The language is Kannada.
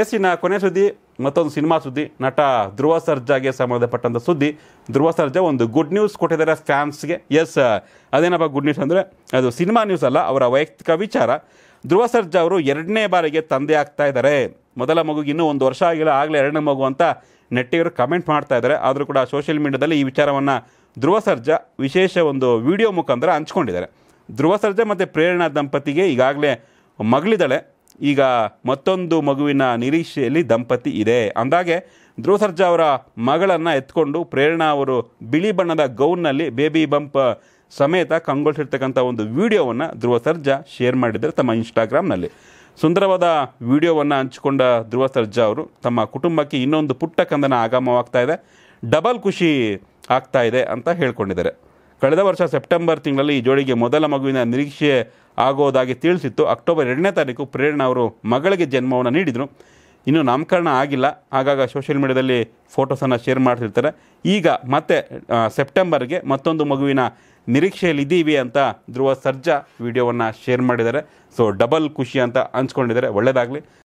ಎಸ್ ಇನ್ನು ಕೊನೆ ಸುದ್ದಿ, ಮತ್ತೊಂದು ಸಿನಿಮಾ ಸುದ್ದಿ. ನಟ ಧ್ರುವ ಸರ್ಜಾಗೆ ಸಂಬಂಧಪಟ್ಟಂಥ ಸುದ್ದಿ. ಧ್ರುವ ಸರ್ಜಾ ಒಂದು ಗುಡ್ ನ್ಯೂಸ್ ಕೊಟ್ಟಿದ್ದಾರೆ ಫ್ಯಾನ್ಸ್ಗೆ. ಎಸ್ ಅದೇನಪ್ಪ ಗುಡ್ ನ್ಯೂಸ್ ಅಂದರೆ, ಅದು ಸಿನಿಮಾ ನ್ಯೂಸ್ ಅಲ್ಲ, ಅವರ ವೈಯಕ್ತಿಕ ವಿಚಾರ. ಧ್ರುವ ಸರ್ಜಾ ಅವರು ಎರಡನೇ ಬಾರಿಗೆ ತಂದೆ ಆಗ್ತಾ ಇದ್ದಾರೆ. ಮೊದಲ ಮಗುಗೆ ಇನ್ನೂ ಒಂದು ವರ್ಷ ಆಗಿಲ್ಲ, ಆಗಲೇ ಎರಡನೇ ಮಗು ಅಂತ ನೆಟ್ಟಿಗರು ಕಮೆಂಟ್ ಮಾಡ್ತಾ ಇದ್ದಾರೆ. ಆದರೂ ಕೂಡ ಸೋಷಿಯಲ್ ಮೀಡಿಯಾದಲ್ಲಿ ಈ ವಿಚಾರವನ್ನು ಧ್ರುವ ಸರ್ಜಾ ವಿಶೇಷ ಒಂದು ವಿಡಿಯೋ ಮುಖಾಂತರ ಹಂಚ್ಕೊಂಡಿದ್ದಾರೆ. ಧ್ರುವ ಸರ್ಜಾ ಮತ್ತು ಪ್ರೇರಣಾ ದಂಪತಿಗೆ ಈಗಾಗಲೇ ಮಗಳಿದ್ದಾಳೆ. ಈಗ ಮತ್ತೊಂದು ಮಗುವಿನ ನಿರೀಕ್ಷೆಯಲ್ಲಿ ದಂಪತಿ ಇದೆ. ಅಂದಾಗೆ ಧ್ರುವ ಸರ್ಜಾ ಅವರ ಮಗಳನ್ನು ಎತ್ಕೊಂಡು ಪ್ರೇರಣಾ ಅವರು ಬಿಳಿ ಬಣ್ಣದ ಗೌನ್ನಲ್ಲಿ ಬೇಬಿ ಬಂಪ್ ಸಮೇತ ಕಂಗೊಳಿಸಿರ್ತಕ್ಕಂಥ ಒಂದು ವಿಡಿಯೋವನ್ನು ಧ್ರುವ ಸರ್ಜಾ ಶೇರ್ ಮಾಡಿದ್ದಾರೆ ತಮ್ಮ ಇನ್ಸ್ಟಾಗ್ರಾಮ್ನಲ್ಲಿ. ಸುಂದರವಾದ ವಿಡಿಯೋವನ್ನು ಹಂಚಿಕೊಂಡ ಧ್ರುವ ಸರ್ಜಾ ಅವರು ತಮ್ಮ ಕುಟುಂಬಕ್ಕೆ ಇನ್ನೊಂದು ಪುಟ್ಟ ಕಂದನ ಆಗಮವಾಗ್ತಾ ಇದೆ. ಡಬಲ್ ಖುಷಿ ಆಗ್ತಾ ಇದೆ ಅಂತ ಹೇಳ್ಕೊಂಡಿದ್ದಾರೆ. ಕಳೆದ ವರ್ಷ ಸೆಪ್ಟೆಂಬರ್ ತಿಂಗಳಲ್ಲಿ ಈ ಜೋಡಿಗೆ ಮೊದಲ ಮಗುವಿನ ನಿರೀಕ್ಷೆ ಆಗೋದಾಗಿ ತಿಳಿಸಿತ್ತು. ಅಕ್ಟೋಬರ್ ಎರಡನೇ ತಾರೀಕು ಪ್ರೇರಣಾ ಅವರು ಮಗಳಿಗೆ ಜನ್ಮವನ್ನು ನೀಡಿದರು. ಇನ್ನು ನಾಮಕರಣ ಆಗಿಲ್ಲ. ಆಗಾಗ ಸೋಷಿಯಲ್ ಮೀಡಿಯಾದಲ್ಲಿ ಫೋಟೋಸನ್ನು ಶೇರ್ ಮಾಡ್ತಿರ್ತಾರೆ. ಈಗ ಮತ್ತೆ ಸೆಪ್ಟೆಂಬರ್ಗೆ ಮತ್ತೊಂದು ಮಗುವಿನ ನಿರೀಕ್ಷೆಯಲ್ಲಿದ್ದೀವಿ ಅಂತ ಧ್ರುವ ಸರ್ಜಾ ವಿಡಿಯೋವನ್ನು ಶೇರ್ ಮಾಡಿದ್ದಾರೆ. ಸೊ, ಡಬಲ್ ಖುಷಿ ಅಂತ ಹಂಚ್ಕೊಂಡಿದ್ದಾರೆ. ಒಳ್ಳೆಯದಾಗಲಿ